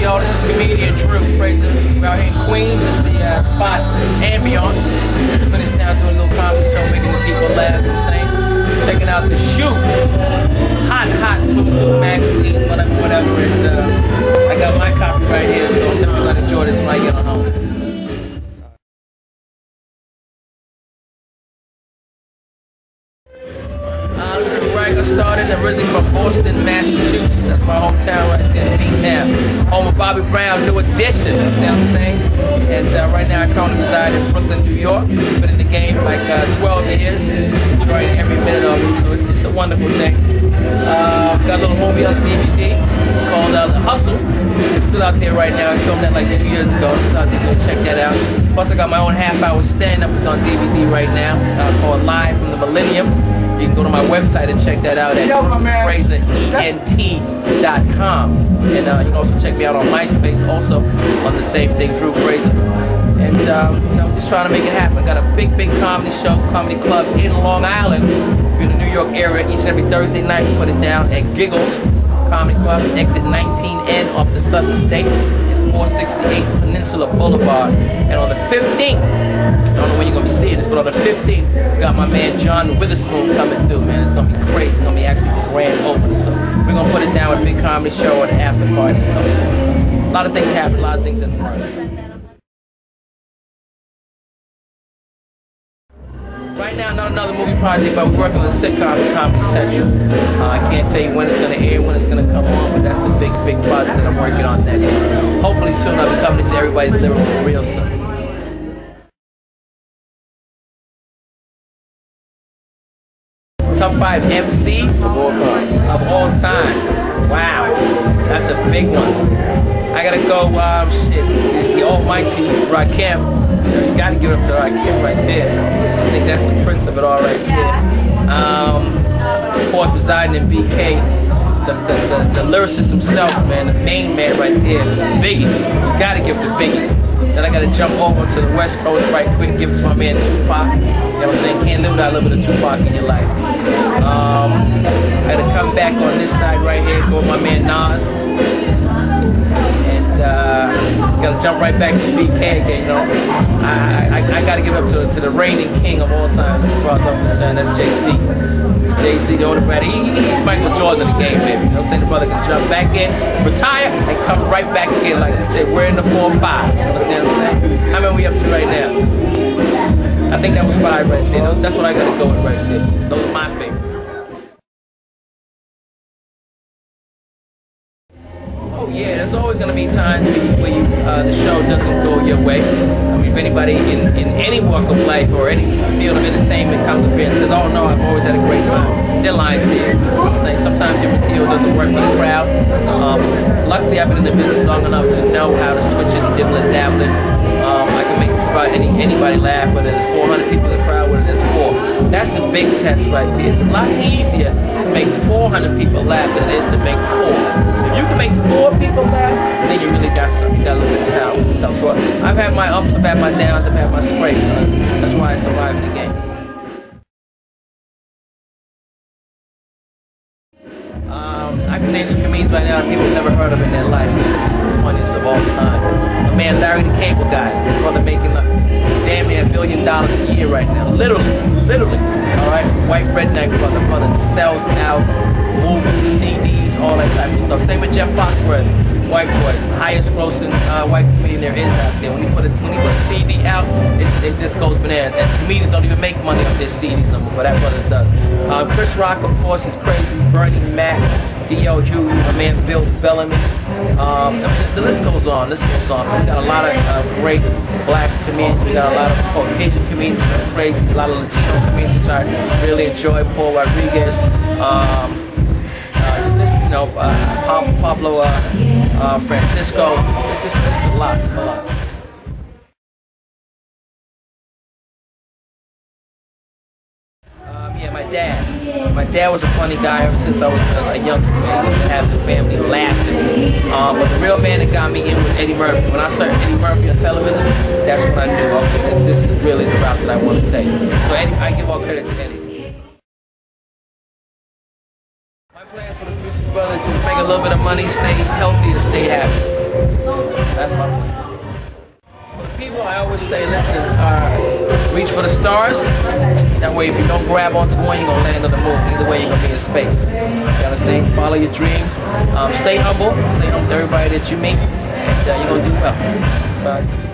y'all? This is comedian Drew Fraser. We're out here in Queens at the uh, spot Ambiance. Just finished now doing a little comedy show, making the people laugh. I'm saying? Checking out the shoot. Hot, hot Swimmer Suit magazine, whatever, whatever. And uh, I got my copy right here, so I'm definitely gonna enjoy this when I get home. Massachusetts. That's my hometown right there, B-Town. Home of Bobby Brown, New Edition. That's what I'm saying. And uh, right now I currently reside in Brooklyn, New York. Been in the game like uh, 12 years. Enjoying every minute of it. So it's, it's a wonderful thing. Uh, got a little movie on DVD called uh, The Hustle. It's still out there right now. I filmed that like two years ago. So think go check that out. Plus I got my own half-hour stand-up. It's on DVD right now. Uh, called Live from the Millennium. You can go to my website and check that out at DrewFraserENT.com. And uh, you can also check me out on MySpace also on the same thing, Drew Fraser. And um, you know, just trying to make it happen. I got a big, big comedy show, comedy club in Long Island. If you're in the New York area, each and every Thursday night, we put it down at Giggles Comedy Club, exit 19N off the Southern State. It's 468 Peninsula Boulevard. And on the 15th, I don't know when you're gonna be seeing this, but on the 15th, got my man John Witherspoon coming through, man. It's gonna be crazy. It's gonna be actually the grand opening. So we're gonna put it down with a big comedy show and an after party and so forth. So a lot of things happen, a lot of things in the works. Right now, not another movie project, but we're working on a sitcom for Comedy Central. Uh, I can't tell you when it's going to air, when it's going to come on, but that's the big, big project that I'm working on next. Hopefully soon I'll be coming into everybody's living room real soon. Top five MCs of all time. Wow, that's a big one. I gotta go, um, shit, the, almighty Rakim. Gotta give it up to Rakim right there. I think that's the prince of it all right there. Um, of course, residing in BK, the, the, the, the lyricist himself, man, the main man right there, Biggie. You gotta give to Biggie. Then I gotta jump over to the West Coast right quick, give it to my man Tupac. You know what I'm saying? Can't live without a little bit of Tupac in your life. Um, I gotta come back on this side right here, go with my man Nas. Jump right back to BK again, you know. I, I, I gotta give up to, to the reigning king of all time, as far as I'm concerned, that's Jay-Z. Jay-Z, the older brother, he, he, he's Michael Jordan of the game, baby. You know saying? The brother can jump back in, retire, and come right back again. Like they said, we're in the 4-5. You understand what I'm saying? How many we up to right now? I think that was five right there. That's what I gotta go with right there. Those are my favorites. There's always gonna be times where you, uh, the show doesn't go your way. I mean, if anybody in, in any walk of life or any field of entertainment comes up here and says, "Oh no, I've always had a great time," they're lying to you. I'm saying sometimes your material doesn't work for the crowd. Um, luckily, I've been in the business long enough to know how to switch it, dibble and dabble it. Um, I can make about any anybody laugh, whether there's 400 people in the crowd. That's the big test right there. It's a lot easier to make 400 people laugh than it is to make four. If you can make four people laugh, then you really got something. You got a little bit of talent yourself. So I've had my ups, I've had my downs, I've had my scrapes. So that's, that's why I survived the game. Um, I can name some comedians right now that people never heard of in their life. It's the funniest of all time. My man Larry the Cable Guy, his brother making damn near a billion dollars a year right now. Literally, literally. All right, white redneck brother, brother sells out movies, CDs, all that type of stuff. Same with Jeff Foxworthy, white boy, highest grossing uh, white comedian there is out there. When you put a, when he put a CD out, it, it just goes bananas. And comedians don't even make money off their CDs number, but that brother does. Uh, Chris Rock, of course, is crazy. Bernie Mac, D.L. Hughley, my man Bill Bellamy. Um, the, the list goes on. List goes on. We got a lot of uh, great black comedians. We got a lot of Caucasian comedians, crazy. A lot of Latino comedians, which I really enjoy. Paul Rodriguez. Um, uh, just, just, you know, uh, Pablo uh, uh, Francisco. It's, it's, it's a lot. It's a lot. Um, yeah, my dad. My dad was a funny guy ever since I was, a young man. Used to have the family laughing. Um, but the real man that got me in was Eddie Murphy. When I saw Eddie Murphy on television, that's when I knew, okay, this is really the route that I want to take. So Eddie, I give all credit to Eddie. Little bit of money, stay healthy, and stay happy. That's my plan. For people, I always say, listen, uh, reach for the stars. That way, if you don't grab onto one, you're gonna land on the moon. Either way, you're gonna be in space. You gotta say, follow your dream. Um, stay humble. Stay humble to everybody that you meet, uh, you're gonna do well. That's.